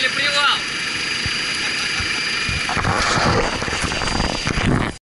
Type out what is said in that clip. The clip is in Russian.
обещали привал.